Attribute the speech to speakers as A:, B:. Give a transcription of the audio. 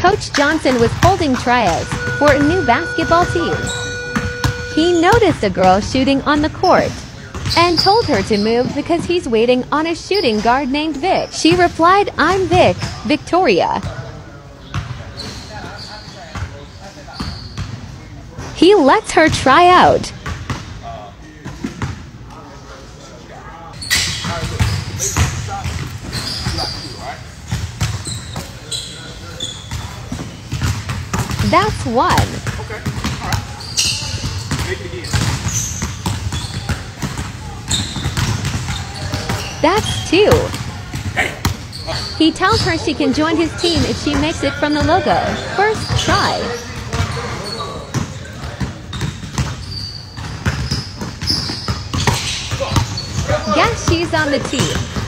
A: Coach Johnson was holding tryouts for a new basketball team. He noticed a girl shooting on the court and told her to move because he's waiting on a shooting guard named Vic. She replied, I'm Vic, Victoria. He lets her try out. That's one.
B: Okay. All right. Make it again.
A: That's two. He tells her she can join his team if she makes it from the logo. First try. Guess she's on the team.